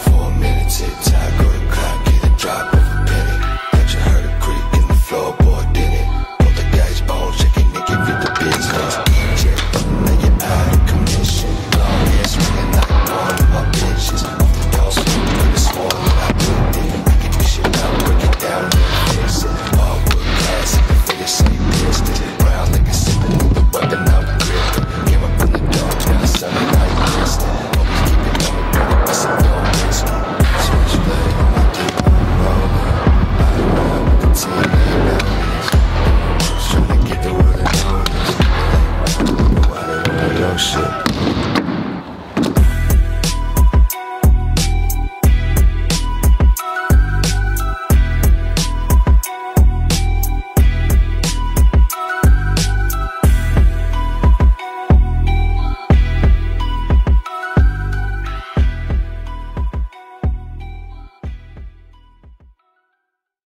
for a minute, tick.